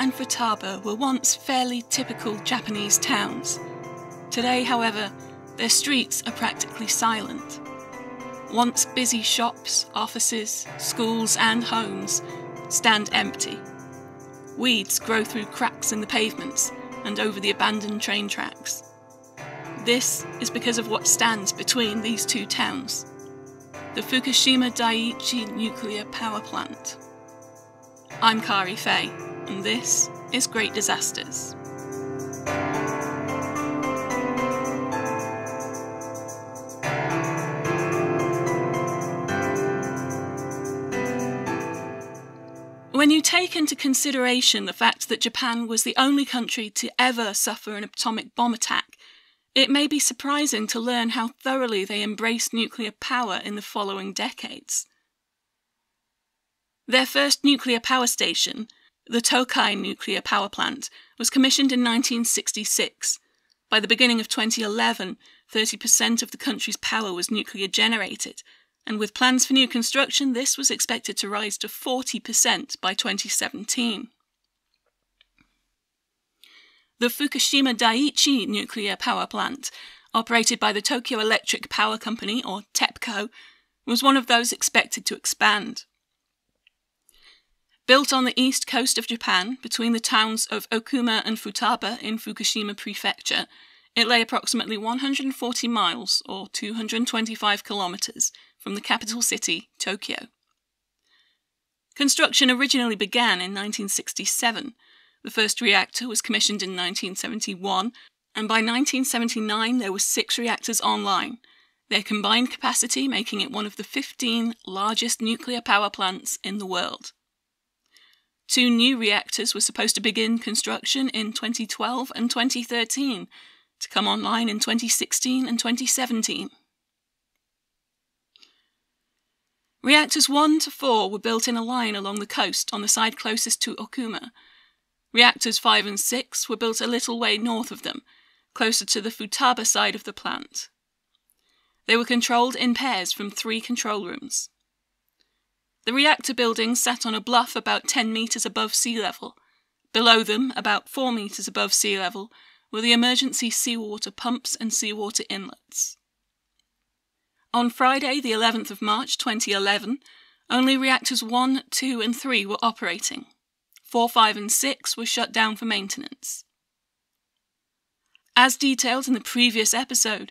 and Futaba were once fairly typical Japanese towns. Today, however, their streets are practically silent. Once busy shops, offices, schools, and homes stand empty. Weeds grow through cracks in the pavements and over the abandoned train tracks. This is because of what stands between these two towns the Fukushima Daiichi nuclear power plant. I'm Kari Fay, and this is Great Disasters. When you take into consideration the fact that Japan was the only country to ever suffer an atomic bomb attack, it may be surprising to learn how thoroughly they embraced nuclear power in the following decades. Their first nuclear power station, the Tokai nuclear power plant, was commissioned in 1966. By the beginning of 2011, 30% of the country's power was nuclear generated, and with plans for new construction, this was expected to rise to 40% by 2017. The Fukushima Daiichi nuclear power plant, operated by the Tokyo Electric Power Company, or TEPCO, was one of those expected to expand. Built on the east coast of Japan, between the towns of Okuma and Futaba in Fukushima Prefecture, it lay approximately 140 miles, or 225 kilometres, from the capital city, Tokyo. Construction originally began in 1967 the first reactor was commissioned in 1971, and by 1979 there were six reactors online, their combined capacity making it one of the 15 largest nuclear power plants in the world. Two new reactors were supposed to begin construction in 2012 and 2013, to come online in 2016 and 2017. Reactors 1 to 4 were built in a line along the coast on the side closest to Okuma, Reactors 5 and 6 were built a little way north of them, closer to the Futaba side of the plant. They were controlled in pairs from three control rooms. The reactor buildings sat on a bluff about 10 metres above sea level. Below them, about 4 metres above sea level, were the emergency seawater pumps and seawater inlets. On Friday, the 11th of March 2011, only reactors 1, 2, and 3 were operating. 4, 5, and 6 were shut down for maintenance. As detailed in the previous episode,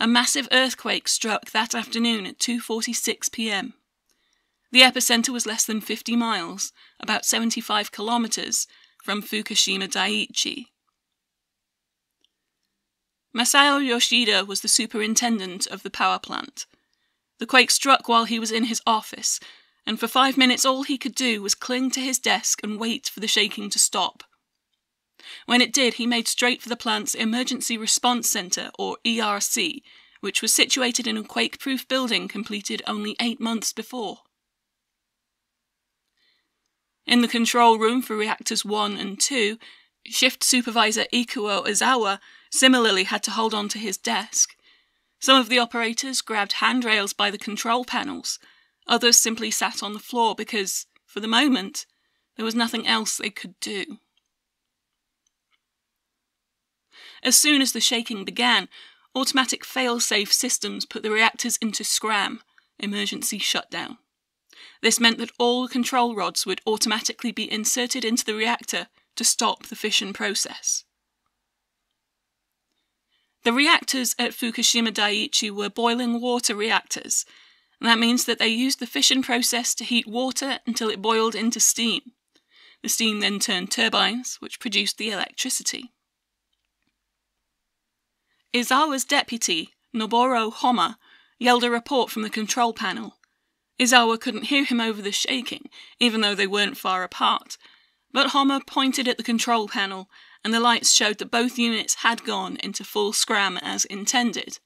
a massive earthquake struck that afternoon at 2:46 p.m. The epicenter was less than 50 miles, about 75 kilometers, from Fukushima Daiichi. Masao Yoshida was the superintendent of the power plant. The quake struck while he was in his office, and for five minutes all he could do was cling to his desk and wait for the shaking to stop. When it did, he made straight for the plant's Emergency Response Centre, or ERC, which was situated in a quake proof building completed only eight months before. In the control room for reactors 1 and 2, shift supervisor Ikuo Izawa similarly had to hold on to his desk. Some of the operators grabbed handrails by the control panels, Others simply sat on the floor because, for the moment, there was nothing else they could do. As soon as the shaking began, automatic fail-safe systems put the reactors into SCRAM, emergency shutdown. This meant that all control rods would automatically be inserted into the reactor to stop the fission process. The reactors at Fukushima Daiichi were boiling water reactors, that means that they used the fission process to heat water until it boiled into steam. The steam then turned turbines, which produced the electricity. Izawa's deputy, Noboru Homa, yelled a report from the control panel. Izawa couldn't hear him over the shaking, even though they weren't far apart. But Homa pointed at the control panel, and the lights showed that both units had gone into full scram as intended.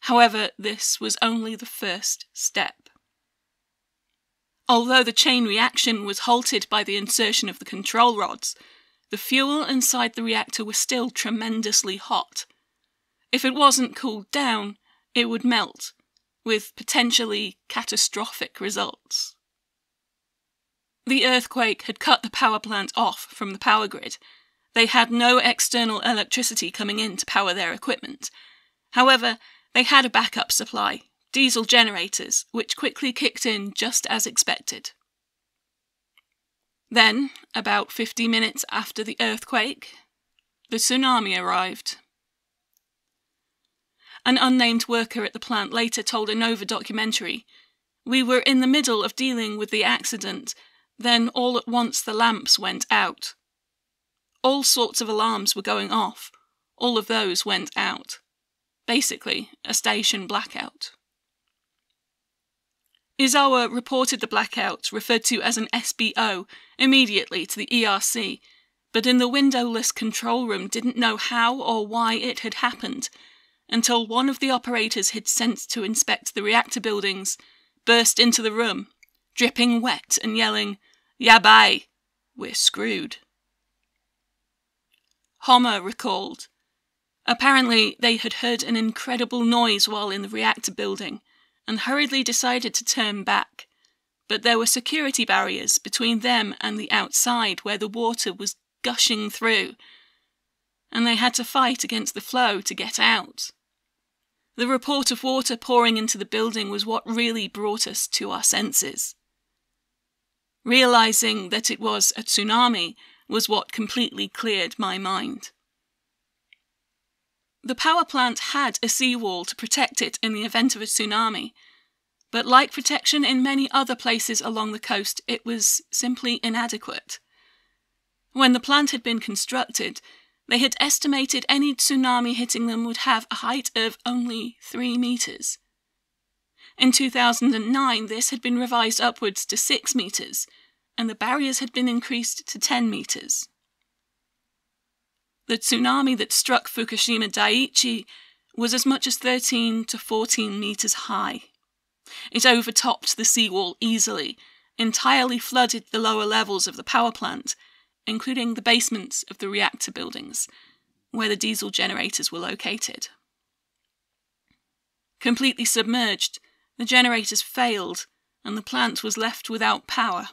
However, this was only the first step. Although the chain reaction was halted by the insertion of the control rods, the fuel inside the reactor was still tremendously hot. If it wasn't cooled down, it would melt, with potentially catastrophic results. The earthquake had cut the power plant off from the power grid. They had no external electricity coming in to power their equipment. However, they had a backup supply, diesel generators, which quickly kicked in just as expected. Then, about 50 minutes after the earthquake, the tsunami arrived. An unnamed worker at the plant later told a Nova documentary We were in the middle of dealing with the accident, then all at once the lamps went out. All sorts of alarms were going off, all of those went out. Basically, a station blackout. Izawa reported the blackout, referred to as an SBO, immediately to the ERC, but in the windowless control room didn't know how or why it had happened until one of the operators he'd sent to inspect the reactor buildings burst into the room, dripping wet and yelling, Yabai, we're screwed. Homa recalled. Apparently, they had heard an incredible noise while in the reactor building and hurriedly decided to turn back. But there were security barriers between them and the outside where the water was gushing through, and they had to fight against the flow to get out. The report of water pouring into the building was what really brought us to our senses. Realizing that it was a tsunami was what completely cleared my mind. The power plant had a seawall to protect it in the event of a tsunami, but like protection in many other places along the coast, it was simply inadequate. When the plant had been constructed, they had estimated any tsunami hitting them would have a height of only three meters. In 2009, this had been revised upwards to six meters, and the barriers had been increased to 10 meters. The tsunami that struck Fukushima Daiichi was as much as 13 to 14 meters high. It overtopped the seawall easily, entirely flooded the lower levels of the power plant, including the basements of the reactor buildings, where the diesel generators were located. Completely submerged, the generators failed and the plant was left without power.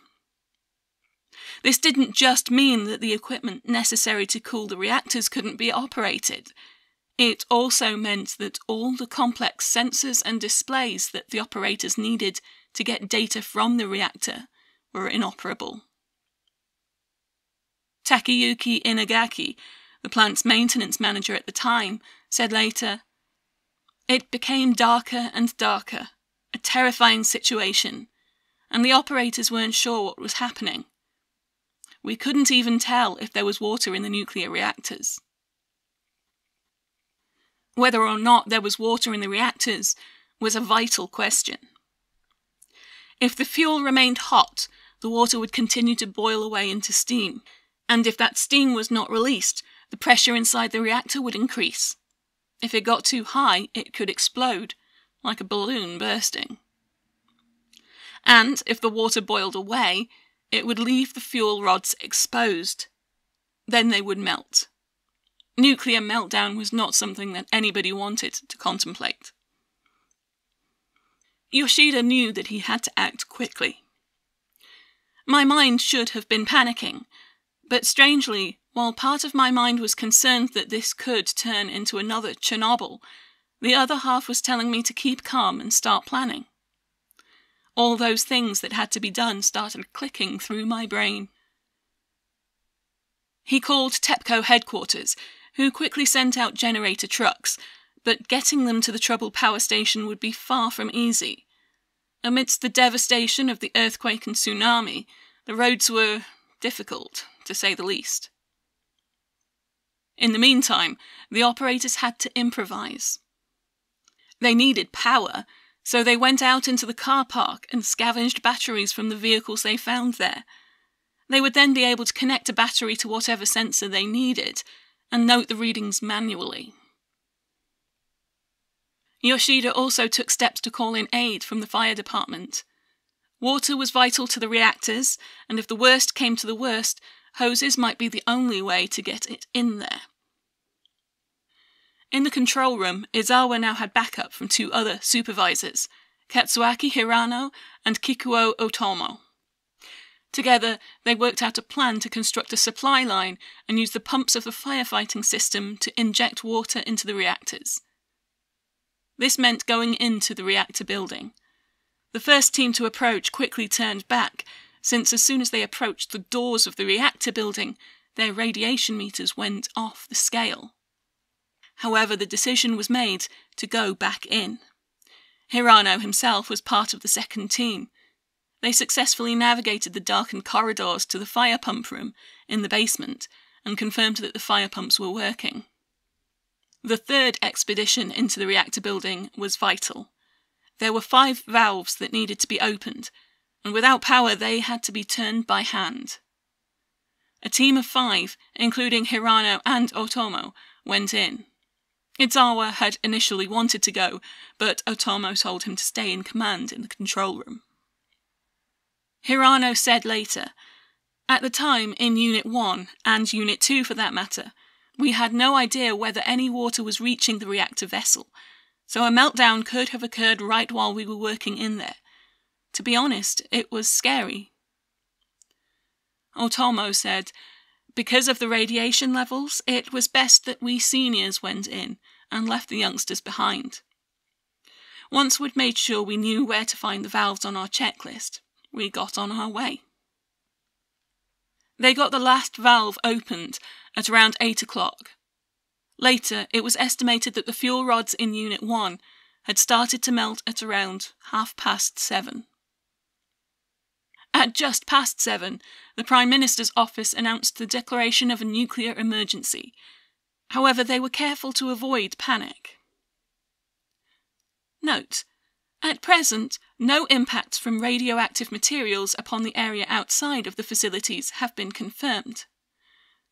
This didn't just mean that the equipment necessary to cool the reactors couldn't be operated. It also meant that all the complex sensors and displays that the operators needed to get data from the reactor were inoperable. Takeyuki Inagaki, the plant's maintenance manager at the time, said later It became darker and darker, a terrifying situation, and the operators weren't sure what was happening. We couldn't even tell if there was water in the nuclear reactors. Whether or not there was water in the reactors was a vital question. If the fuel remained hot, the water would continue to boil away into steam, and if that steam was not released, the pressure inside the reactor would increase. If it got too high, it could explode, like a balloon bursting. And if the water boiled away, it would leave the fuel rods exposed. Then they would melt. Nuclear meltdown was not something that anybody wanted to contemplate. Yoshida knew that he had to act quickly. My mind should have been panicking, but strangely, while part of my mind was concerned that this could turn into another Chernobyl, the other half was telling me to keep calm and start planning all those things that had to be done started clicking through my brain. He called TEPCO headquarters, who quickly sent out generator trucks, but getting them to the troubled power station would be far from easy. Amidst the devastation of the earthquake and tsunami, the roads were difficult, to say the least. In the meantime, the operators had to improvise. They needed power, so they went out into the car park and scavenged batteries from the vehicles they found there. They would then be able to connect a battery to whatever sensor they needed and note the readings manually. Yoshida also took steps to call in aid from the fire department. Water was vital to the reactors, and if the worst came to the worst, hoses might be the only way to get it in there. In the control room, Izawa now had backup from two other supervisors, Katsuaki Hirano and Kikuo Otomo. Together, they worked out a plan to construct a supply line and use the pumps of the firefighting system to inject water into the reactors. This meant going into the reactor building. The first team to approach quickly turned back, since as soon as they approached the doors of the reactor building, their radiation meters went off the scale. However, the decision was made to go back in. Hirano himself was part of the second team. They successfully navigated the darkened corridors to the fire pump room in the basement and confirmed that the fire pumps were working. The third expedition into the reactor building was vital. There were five valves that needed to be opened, and without power they had to be turned by hand. A team of five, including Hirano and Otomo, went in. Izawa had initially wanted to go, but Otomo told him to stay in command in the control room. Hirano said later, At the time, in Unit 1, and Unit 2 for that matter, we had no idea whether any water was reaching the reactor vessel, so a meltdown could have occurred right while we were working in there. To be honest, it was scary. Otomo said, Because of the radiation levels, it was best that we seniors went in and left the youngsters behind. Once we'd made sure we knew where to find the valves on our checklist, we got on our way. They got the last valve opened at around 8 o'clock. Later, it was estimated that the fuel rods in Unit 1 had started to melt at around half past seven. At just past seven, the Prime Minister's office announced the declaration of a nuclear emergency. However, they were careful to avoid panic. Note at present, no impacts from radioactive materials upon the area outside of the facilities have been confirmed.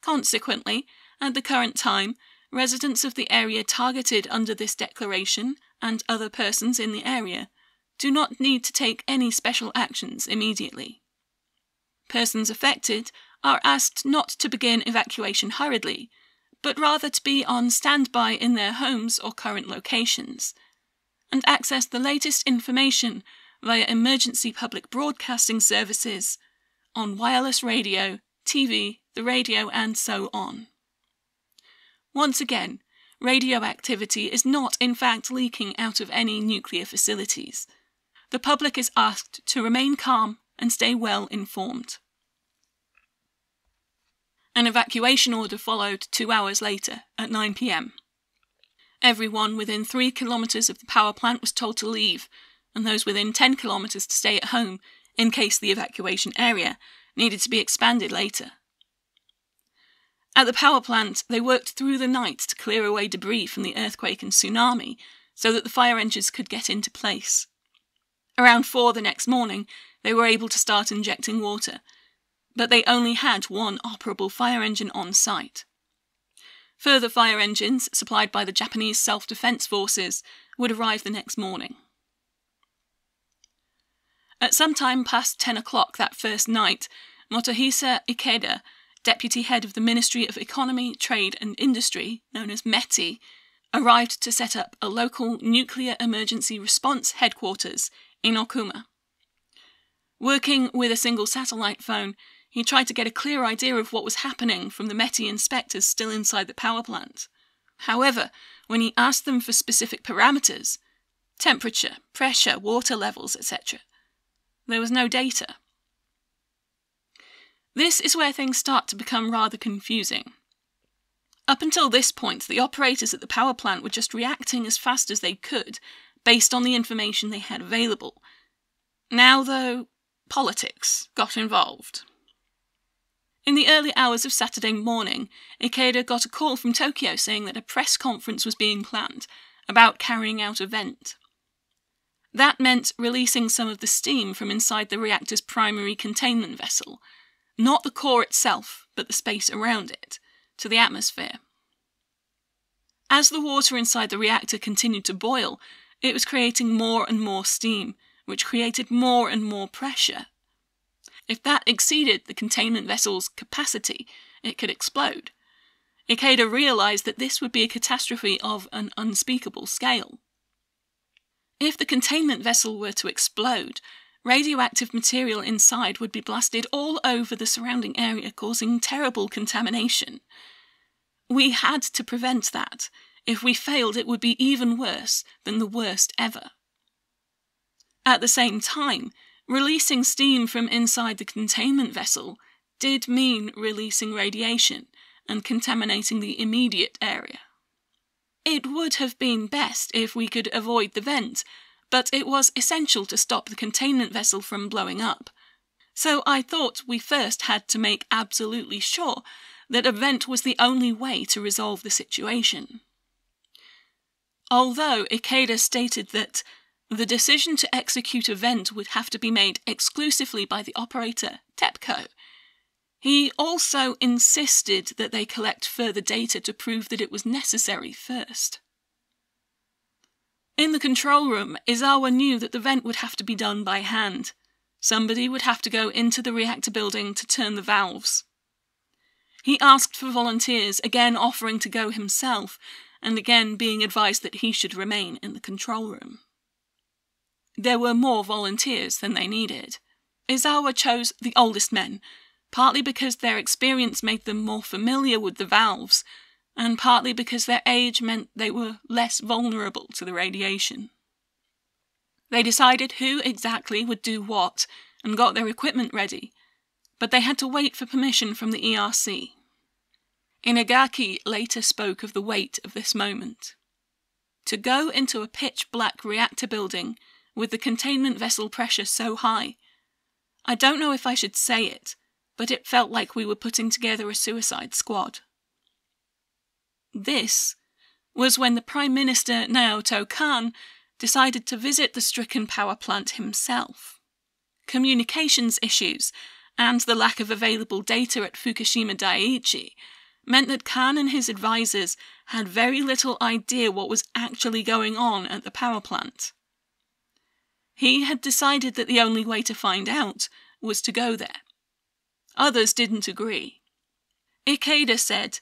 Consequently, at the current time, residents of the area targeted under this declaration and other persons in the area do not need to take any special actions immediately. Persons affected are asked not to begin evacuation hurriedly, but rather to be on standby in their homes or current locations and access the latest information via emergency public broadcasting services on wireless radio, TV, the radio, and so on. Once again, radioactivity is not in fact leaking out of any nuclear facilities. The public is asked to remain calm and stay well informed. An evacuation order followed two hours later at 9 pm. Everyone within three kilometres of the power plant was told to leave, and those within 10 kilometres to stay at home in case the evacuation area needed to be expanded later. At the power plant, they worked through the night to clear away debris from the earthquake and tsunami so that the fire engines could get into place. Around four the next morning, they were able to start injecting water, but they only had one operable fire engine on site. Further fire engines, supplied by the Japanese Self Defense Forces, would arrive the next morning. At some time past 10 o'clock that first night, Motohisa Ikeda, deputy head of the Ministry of Economy, Trade and Industry, known as METI, arrived to set up a local nuclear emergency response headquarters in Okuma. Working with a single satellite phone, he tried to get a clear idea of what was happening from the METI inspectors still inside the power plant. However, when he asked them for specific parameters temperature, pressure, water levels, etc. there was no data. This is where things start to become rather confusing. Up until this point, the operators at the power plant were just reacting as fast as they could, based on the information they had available. Now, though, politics got involved. In the early hours of Saturday morning, Ikeda got a call from Tokyo saying that a press conference was being planned about carrying out a vent. That meant releasing some of the steam from inside the reactor's primary containment vessel, not the core itself, but the space around it, to the atmosphere. As the water inside the reactor continued to boil, it was creating more and more steam, which created more and more pressure if that exceeded the containment vessel's capacity, it could explode. Ikeda realized that this would be a catastrophe of an unspeakable scale. If the containment vessel were to explode, radioactive material inside would be blasted all over the surrounding area, causing terrible contamination. We had to prevent that. If we failed, it would be even worse than the worst ever. At the same time, releasing steam from inside the containment vessel did mean releasing radiation and contaminating the immediate area. It would have been best if we could avoid the vent, but it was essential to stop the containment vessel from blowing up. So I thought we first had to make absolutely sure that a vent was the only way to resolve the situation. Although Ikeda stated that the decision to execute a vent would have to be made exclusively by the operator, TEPCO, he also insisted that they collect further data to prove that it was necessary first. In the control room, Izawa knew that the vent would have to be done by hand. Somebody would have to go into the reactor building to turn the valves. He asked for volunteers, again offering to go himself, and again being advised that he should remain in the control room. There were more volunteers than they needed. Izawa chose the oldest men, partly because their experience made them more familiar with the valves, and partly because their age meant they were less vulnerable to the radiation. They decided who exactly would do what and got their equipment ready, but they had to wait for permission from the ERC. Inagaki later spoke of the weight of this moment. To go into a pitch black reactor building with the containment vessel pressure so high, I don't know if I should say it, but it felt like we were putting together a suicide squad. This was when the Prime Minister Naoto Kan decided to visit the stricken power plant himself. Communications issues and the lack of available data at Fukushima Daiichi meant that Kan and his advisors had very little idea what was actually going on at the power plant. He had decided that the only way to find out was to go there. Others didn't agree. Ikeda said,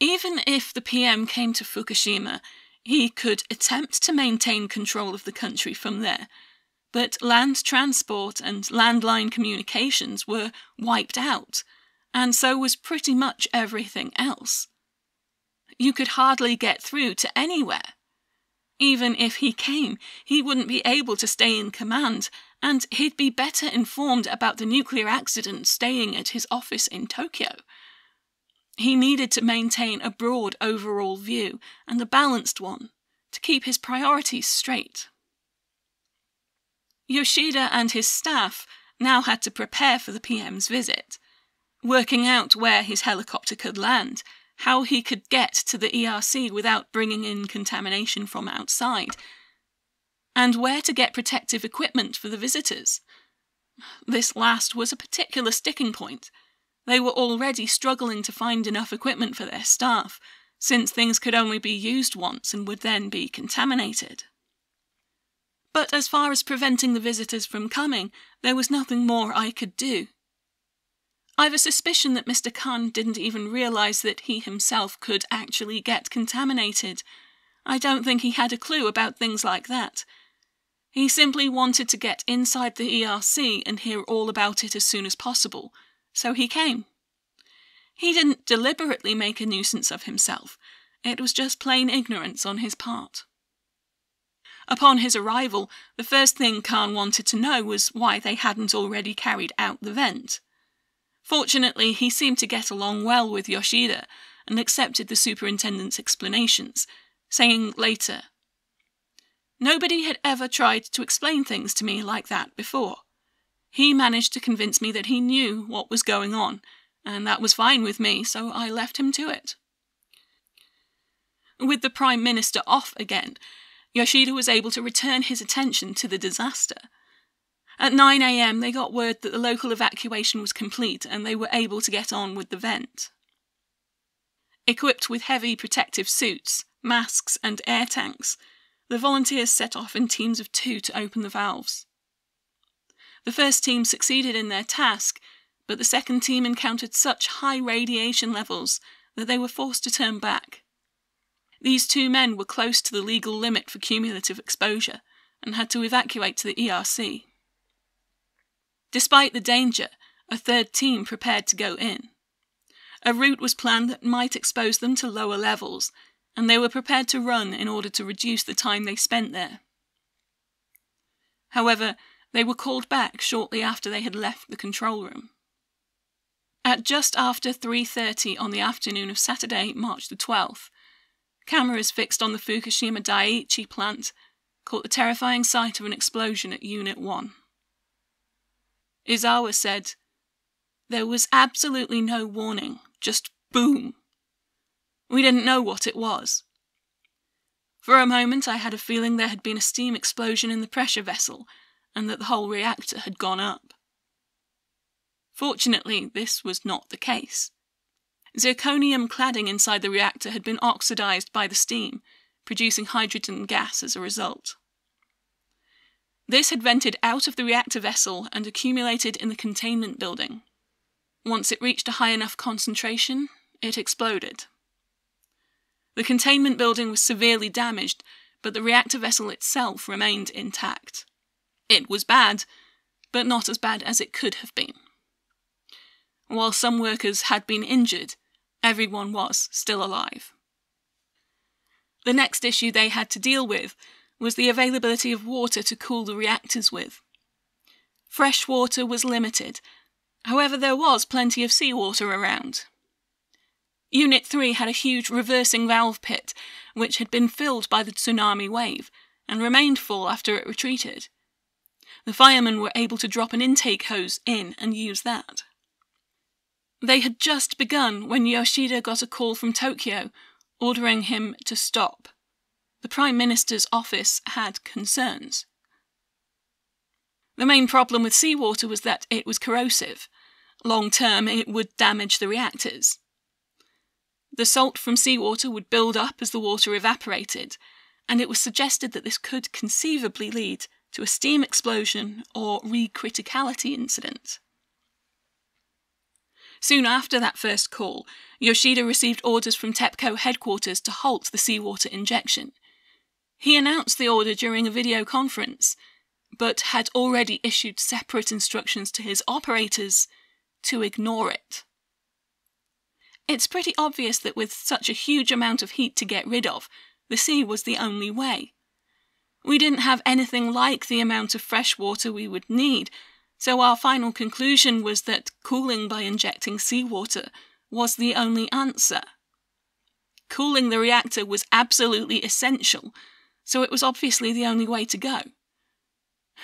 even if the PM came to Fukushima, he could attempt to maintain control of the country from there, but land transport and landline communications were wiped out, and so was pretty much everything else. You could hardly get through to anywhere. Even if he came, he wouldn't be able to stay in command and he'd be better informed about the nuclear accident staying at his office in Tokyo. He needed to maintain a broad overall view and a balanced one to keep his priorities straight. Yoshida and his staff now had to prepare for the PM's visit, working out where his helicopter could land, how he could get to the ERC without bringing in contamination from outside, and where to get protective equipment for the visitors. This last was a particular sticking point. They were already struggling to find enough equipment for their staff, since things could only be used once and would then be contaminated. But as far as preventing the visitors from coming, there was nothing more I could do. I've a suspicion that Mr. Kan didn't even realize that he himself could actually get contaminated. I don't think he had a clue about things like that, he simply wanted to get inside the ERC and hear all about it as soon as possible, so he came. He didn't deliberately make a nuisance of himself, it was just plain ignorance on his part. Upon his arrival, the first thing Kan wanted to know was why they hadn't already carried out the vent. Fortunately, he seemed to get along well with Yoshida and accepted the superintendent's explanations, saying later Nobody had ever tried to explain things to me like that before. He managed to convince me that he knew what was going on, and that was fine with me, so I left him to it. With the Prime Minister off again, Yoshida was able to return his attention to the disaster. At 9 am, they got word that the local evacuation was complete and they were able to get on with the vent. Equipped with heavy protective suits, masks, and air tanks, the volunteers set off in teams of two to open the valves. The first team succeeded in their task, but the second team encountered such high radiation levels that they were forced to turn back. These two men were close to the legal limit for cumulative exposure and had to evacuate to the ERC. Despite the danger, a third team prepared to go in. A route was planned that might expose them to lower levels, and they were prepared to run in order to reduce the time they spent there. However, they were called back shortly after they had left the control room. At just after 3:30 on the afternoon of Saturday, March the 12th, cameras fixed on the Fukushima Daiichi plant caught the terrifying sight of an explosion at Unit 1. Izawa said, There was absolutely no warning, just boom. We didn't know what it was. For a moment, I had a feeling there had been a steam explosion in the pressure vessel and that the whole reactor had gone up. Fortunately, this was not the case. Zirconium cladding inside the reactor had been oxidized by the steam, producing hydrogen gas as a result. This had vented out of the reactor vessel and accumulated in the containment building. Once it reached a high enough concentration, it exploded. The containment building was severely damaged, but the reactor vessel itself remained intact. It was bad, but not as bad as it could have been. While some workers had been injured, everyone was still alive. The next issue they had to deal with was the availability of water to cool the reactors with. Fresh water was limited, however, there was plenty of seawater around. Unit 3 had a huge reversing valve pit, which had been filled by the tsunami wave and remained full after it retreated. The firemen were able to drop an intake hose in and use that. They had just begun when Yoshida got a call from Tokyo ordering him to stop. The Prime Minister's office had concerns. The main problem with seawater was that it was corrosive. Long term, it would damage the reactors. The salt from seawater would build up as the water evaporated, and it was suggested that this could conceivably lead to a steam explosion or recriticality incident. Soon after that first call, Yoshida received orders from TEPCO headquarters to halt the seawater injection. He announced the order during a video conference, but had already issued separate instructions to his operators to ignore it. It's pretty obvious that with such a huge amount of heat to get rid of, the sea was the only way. We didn't have anything like the amount of fresh water we would need so our final conclusion was that cooling by injecting seawater was the only answer. Cooling the reactor was absolutely essential, so it was obviously the only way to go.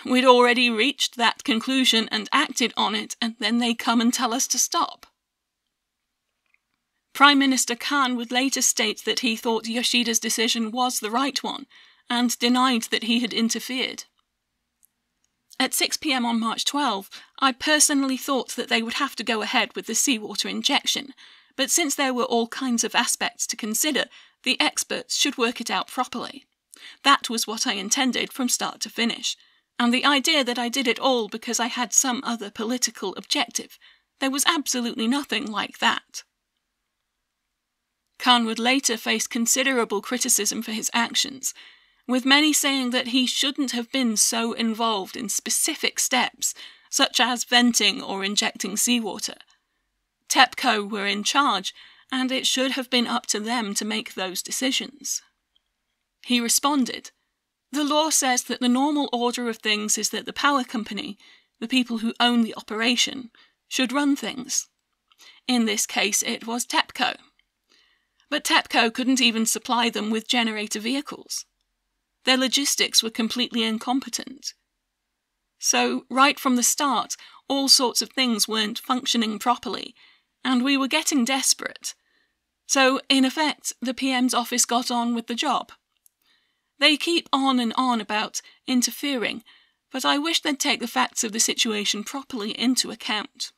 We'd already reached that conclusion and acted on it, and then they come and tell us to stop. Prime Minister Kan would later state that he thought Yoshida's decision was the right one, and denied that he had interfered. At 6 pm on March 12, I personally thought that they would have to go ahead with the seawater injection, but since there were all kinds of aspects to consider, the experts should work it out properly. That was what I intended from start to finish, and the idea that I did it all because I had some other political objective, there was absolutely nothing like that. Kan would later face considerable criticism for his actions, with many saying that he shouldn't have been so involved in specific steps, such as venting or injecting seawater. TEPCO were in charge, and it should have been up to them to make those decisions. He responded, The law says that the normal order of things is that the power company, the people who own the operation, should run things. In this case, it was TEPCO. But TEPCO couldn't even supply them with generator vehicles. Their logistics were completely incompetent. So, right from the start, all sorts of things weren't functioning properly, and we were getting desperate. So, in effect, the PM's office got on with the job. They keep on and on about interfering, but I wish they'd take the facts of the situation properly into account.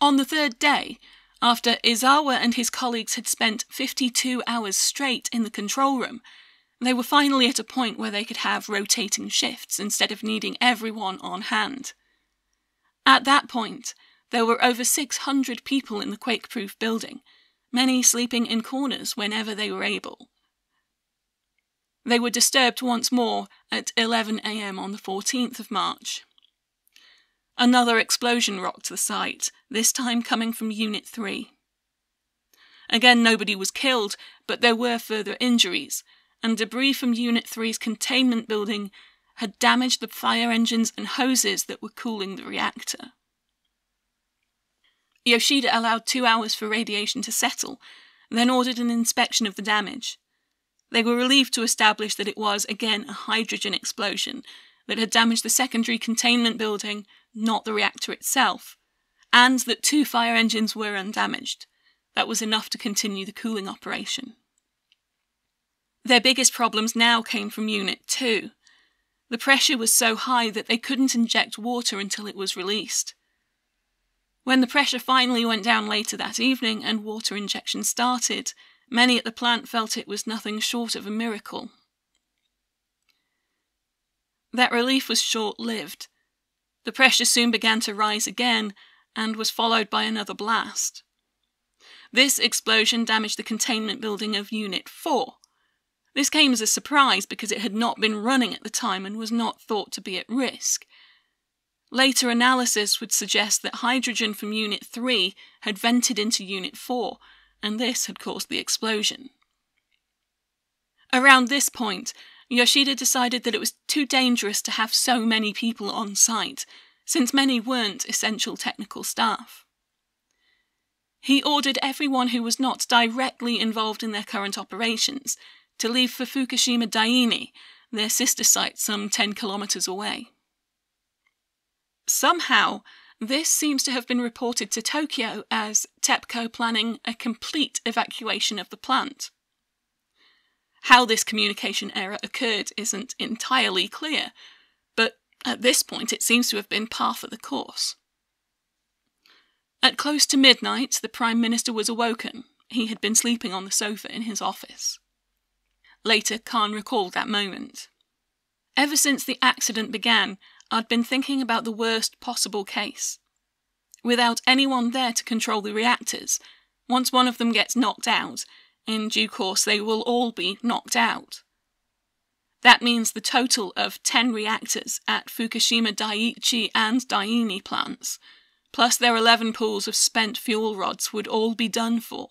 On the third day, after Izawa and his colleagues had spent 52 hours straight in the control room, they were finally at a point where they could have rotating shifts instead of needing everyone on hand. At that point, there were over 600 people in the quake proof building, many sleeping in corners whenever they were able. They were disturbed once more at 11 am on the 14th of March. Another explosion rocked the site, this time coming from Unit 3. Again, nobody was killed, but there were further injuries, and debris from Unit 3's containment building had damaged the fire engines and hoses that were cooling the reactor. Yoshida allowed two hours for radiation to settle, then ordered an inspection of the damage. They were relieved to establish that it was, again, a hydrogen explosion that had damaged the secondary containment building, not the reactor itself, and that two fire engines were undamaged. That was enough to continue the cooling operation. Their biggest problems now came from Unit 2. The pressure was so high that they couldn't inject water until it was released. When the pressure finally went down later that evening and water injection started, many at the plant felt it was nothing short of a miracle. That relief was short lived. The pressure soon began to rise again and was followed by another blast. This explosion damaged the containment building of Unit 4. This came as a surprise because it had not been running at the time and was not thought to be at risk. Later analysis would suggest that hydrogen from Unit 3 had vented into Unit 4, and this had caused the explosion. Around this point, Yoshida decided that it was too dangerous to have so many people on site, since many weren't essential technical staff. He ordered everyone who was not directly involved in their current operations to leave for Fukushima Daini, their sister site some 10 kilometers away. Somehow, this seems to have been reported to Tokyo as TEPCO planning a complete evacuation of the plant. How this communication error occurred isn't entirely clear, but at this point it seems to have been par for the course. At close to midnight, the Prime Minister was awoken. He had been sleeping on the sofa in his office. Later, Kan recalled that moment. Ever since the accident began, I'd been thinking about the worst possible case. Without anyone there to control the reactors, once one of them gets knocked out, in due course they will all be knocked out. That means the total of 10 reactors at Fukushima Daiichi and Daini plants, plus their 11 pools of spent fuel rods, would all be done for.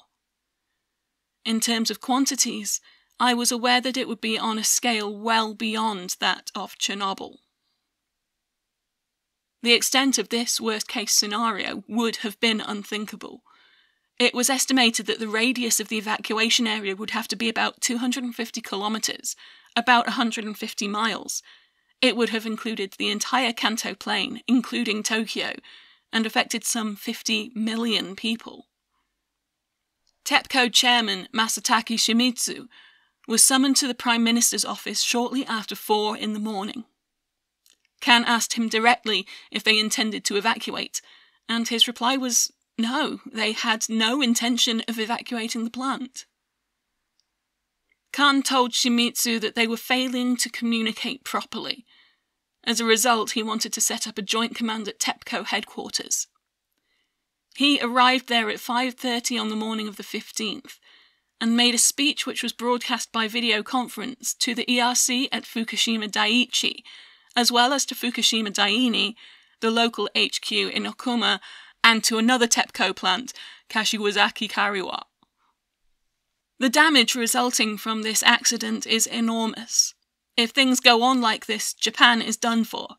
In terms of quantities, I was aware that it would be on a scale well beyond that of Chernobyl. The extent of this worst case scenario would have been unthinkable. It was estimated that the radius of the evacuation area would have to be about 250 kilometres, about 150 miles. It would have included the entire Kanto plain, including Tokyo, and affected some 50 million people. TEPCO chairman Masataka Shimizu was summoned to the Prime Minister's office shortly after four in the morning. Kan asked him directly if they intended to evacuate, and his reply was no, they had no intention of evacuating the plant. Kan told Shimizu that they were failing to communicate properly. As a result, he wanted to set up a joint command at TEPCO headquarters. He arrived there at 5:30 on the morning of the 15th and made a speech which was broadcast by video conference to the ERC at Fukushima Daiichi as well as to Fukushima Daini, the local HQ in Okuma, and to another TEPCO plant, Kashiwazaki Kariwa. The damage resulting from this accident is enormous. If things go on like this, Japan is done for.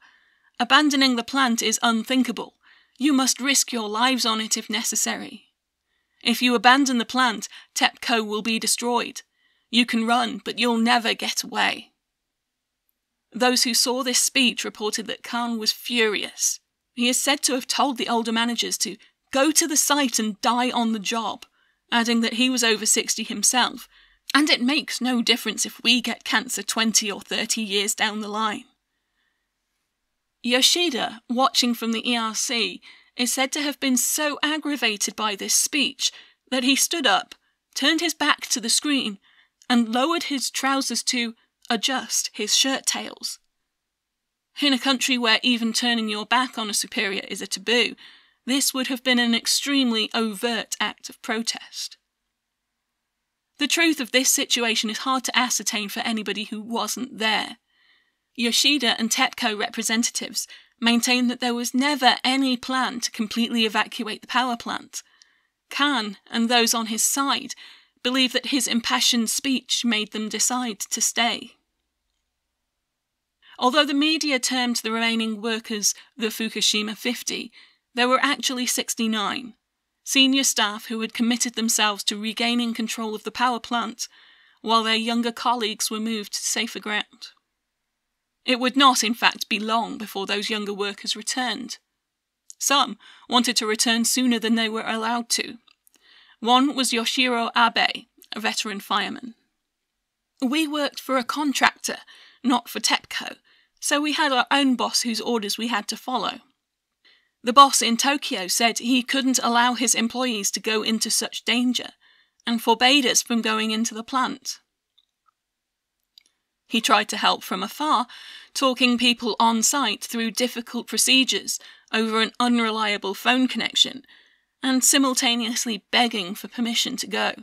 Abandoning the plant is unthinkable. You must risk your lives on it if necessary. If you abandon the plant, TEPCO will be destroyed. You can run, but you'll never get away. Those who saw this speech reported that Kan was furious. He is said to have told the older managers to go to the site and die on the job, adding that he was over 60 himself, and it makes no difference if we get cancer 20 or 30 years down the line. Yoshida, watching from the ERC, is said to have been so aggravated by this speech that he stood up, turned his back to the screen, and lowered his trousers to adjust his shirt tails. In a country where even turning your back on a superior is a taboo, this would have been an extremely overt act of protest. The truth of this situation is hard to ascertain for anybody who wasn't there. Yoshida and TEPCO representatives maintained that there was never any plan to completely evacuate the power plant. Kan and those on his side believe that his impassioned speech made them decide to stay. Although the media termed the remaining workers the Fukushima 50, there were actually 69 senior staff who had committed themselves to regaining control of the power plant, while their younger colleagues were moved to safer ground. It would not, in fact, be long before those younger workers returned. Some wanted to return sooner than they were allowed to. One was Yoshiro Abe, a veteran fireman. We worked for a contractor, not for TEPCO, so we had our own boss whose orders we had to follow. The boss in Tokyo said he couldn't allow his employees to go into such danger and forbade us from going into the plant. He tried to help from afar, talking people on site through difficult procedures over an unreliable phone connection, and simultaneously begging for permission to go.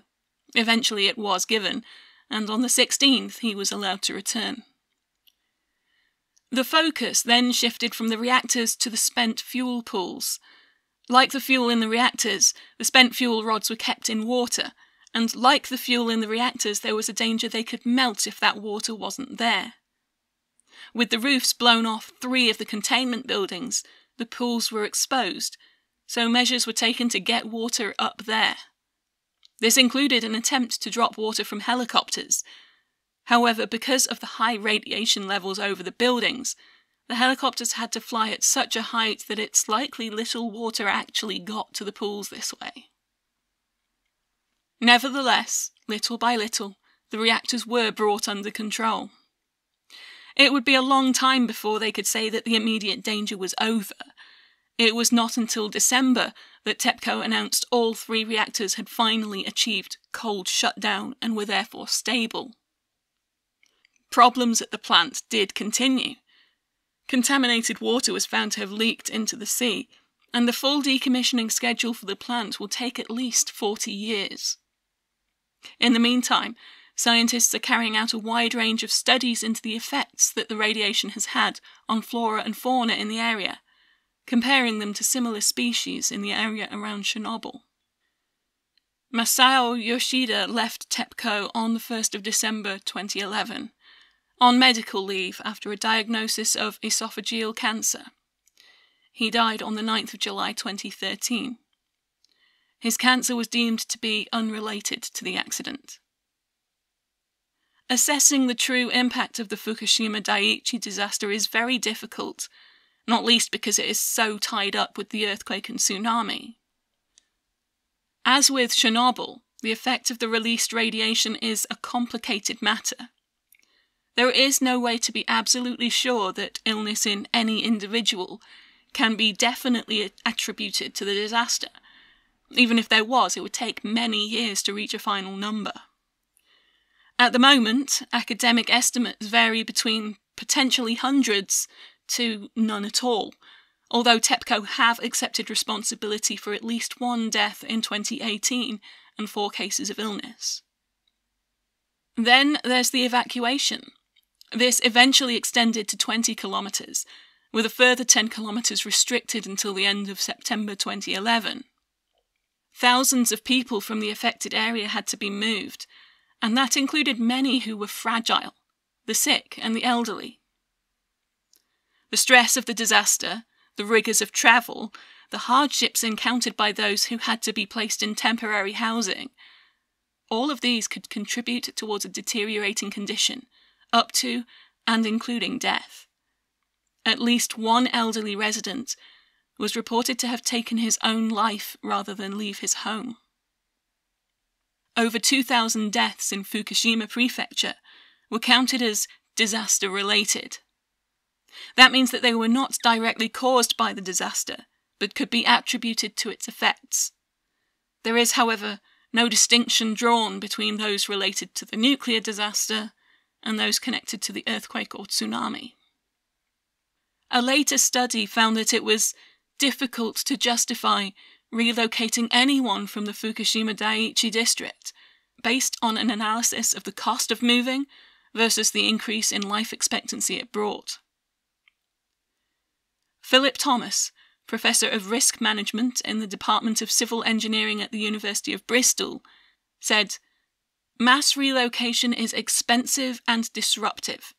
Eventually it was given, and on the 16th he was allowed to return. The focus then shifted from the reactors to the spent fuel pools. Like the fuel in the reactors, the spent fuel rods were kept in water, and like the fuel in the reactors, there was a danger they could melt if that water wasn't there. With the roofs blown off three of the containment buildings, the pools were exposed, so measures were taken to get water up there. This included an attempt to drop water from helicopters, However, because of the high radiation levels over the buildings, the helicopters had to fly at such a height that it's likely little water actually got to the pools this way. Nevertheless, little by little, the reactors were brought under control. It would be a long time before they could say that the immediate danger was over. It was not until December that TEPCO announced all three reactors had finally achieved cold shutdown and were therefore stable problems at the plant did continue. Contaminated water was found to have leaked into the sea, and the full decommissioning schedule for the plant will take at least 40 years. In the meantime, scientists are carrying out a wide range of studies into the effects that the radiation has had on flora and fauna in the area, comparing them to similar species in the area around Chernobyl. Masao Yoshida left TEPCO on the 1st of December 2011 on medical leave after a diagnosis of esophageal cancer. He died on the 9th of July 2013. His cancer was deemed to be unrelated to the accident. Assessing the true impact of the Fukushima Daiichi disaster is very difficult, not least because it is so tied up with the earthquake and tsunami. As with Chernobyl, the effect of the released radiation is a complicated matter. There is no way to be absolutely sure that illness in any individual can be definitely attributed to the disaster. Even if there was, it would take many years to reach a final number. At the moment, academic estimates vary between potentially hundreds to none at all, although TEPCO have accepted responsibility for at least one death in 2018 and four cases of illness. Then there's the evacuation. This eventually extended to 20 kilometres, with a further 10 kilometres restricted until the end of September 2011. Thousands of people from the affected area had to be moved, and that included many who were fragile, the sick, and the elderly. The stress of the disaster, the rigours of travel, the hardships encountered by those who had to be placed in temporary housing, all of these could contribute towards a deteriorating condition up to and including death. At least one elderly resident was reported to have taken his own life rather than leave his home. Over 2,000 deaths in Fukushima Prefecture were counted as disaster related. That means that they were not directly caused by the disaster, but could be attributed to its effects. There is, however, no distinction drawn between those related to the nuclear disaster and those connected to the earthquake or tsunami. A later study found that it was difficult to justify relocating anyone from the Fukushima Daiichi district based on an analysis of the cost of moving versus the increase in life expectancy it brought. Philip Thomas, Professor of Risk Management in the Department of Civil Engineering at the University of Bristol, said Mass relocation is expensive and disruptive,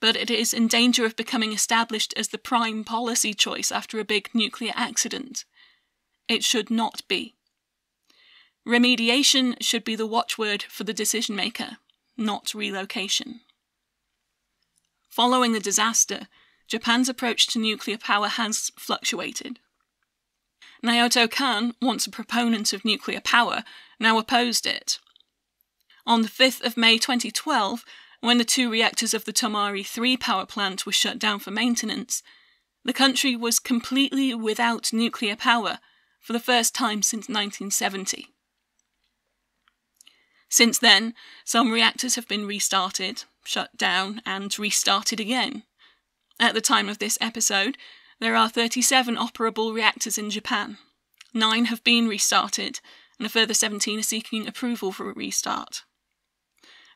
but it is in danger of becoming established as the prime policy choice after a big nuclear accident. It should not be. Remediation should be the watchword for the decision maker, not relocation. Following the disaster, Japan's approach to nuclear power has fluctuated. Naoto Kan, once a proponent of nuclear power, now opposed it. On the 5th of May 2012, when the two reactors of the Tomari 3 power plant were shut down for maintenance, the country was completely without nuclear power for the first time since 1970. Since then, some reactors have been restarted, shut down, and restarted again. At the time of this episode, there are 37 operable reactors in Japan. Nine have been restarted, and a further 17 are seeking approval for a restart.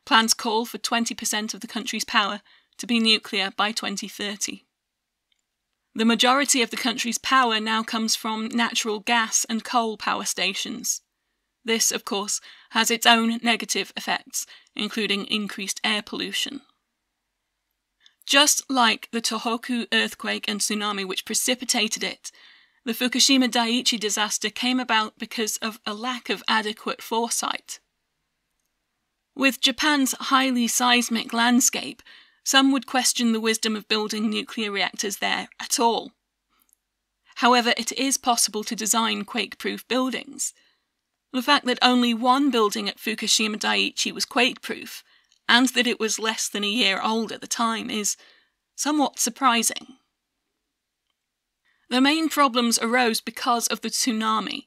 Plans call for 20% of the country's power to be nuclear by 2030. The majority of the country's power now comes from natural gas and coal power stations. This, of course, has its own negative effects, including increased air pollution. Just like the Tohoku earthquake and tsunami which precipitated it, the Fukushima Daiichi disaster came about because of a lack of adequate foresight. With Japan's highly seismic landscape, some would question the wisdom of building nuclear reactors there at all. However, it is possible to design quake proof buildings. The fact that only one building at Fukushima Daiichi was quake proof, and that it was less than a year old at the time, is somewhat surprising. The main problems arose because of the tsunami,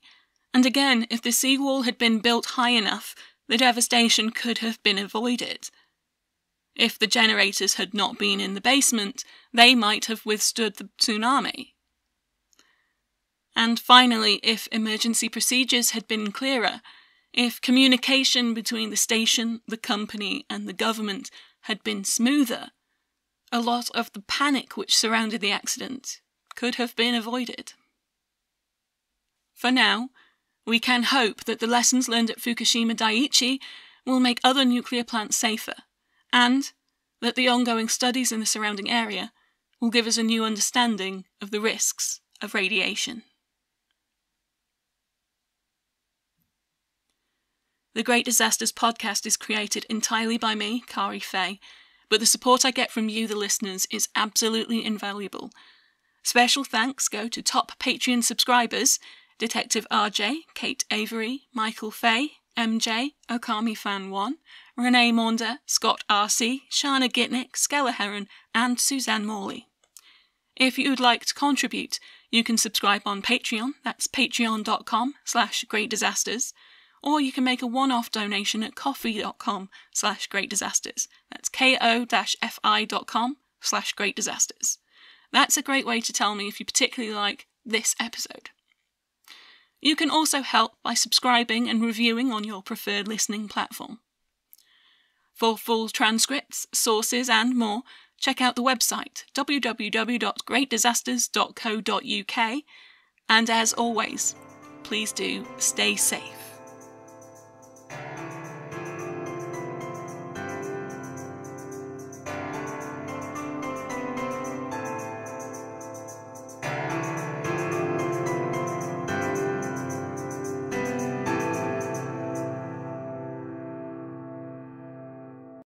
and again, if the seawall had been built high enough, the devastation could have been avoided. If the generators had not been in the basement, they might have withstood the tsunami. And finally, if emergency procedures had been clearer, if communication between the station, the company, and the government had been smoother, a lot of the panic which surrounded the accident could have been avoided. For now, we can hope that the lessons learned at Fukushima Daiichi will make other nuclear plants safer, and that the ongoing studies in the surrounding area will give us a new understanding of the risks of radiation. The Great Disasters podcast is created entirely by me, Kari Fay, but the support I get from you, the listeners, is absolutely invaluable. Special thanks go to top Patreon subscribers Detective RJ, Kate Avery, Michael Fay, MJ, Okami Fan 1, Renee Maunder, Scott RC, Shana Gitnick, Skella Heron, and Suzanne Morley. If you'd like to contribute, you can subscribe on Patreon, that's patreon.com slash greatdisasters, or you can make a one-off donation at ko-fi.com slash greatdisasters. That's ko-fi.com slash greatdisasters. That's a great way to tell me if you particularly like this episode. You can also help by subscribing and reviewing on your preferred listening platform. For full transcripts, sources, and more, check out the website www.greatdisasters.co.uk. And as always, please do stay safe.